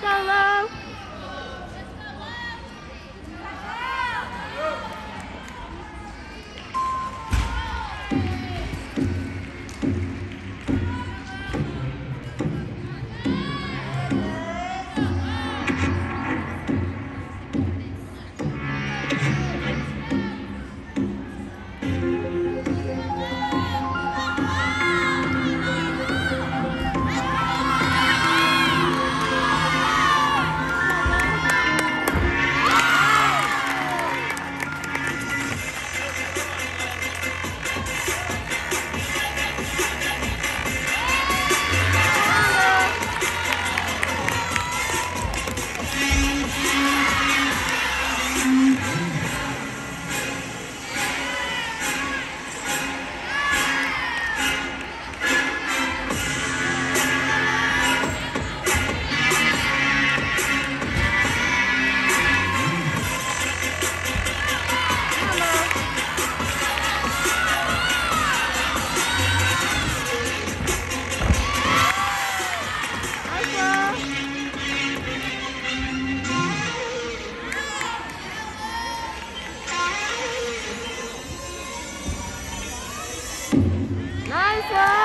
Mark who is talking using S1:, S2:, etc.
S1: Solo. 나이 谢谢